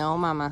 No, mama.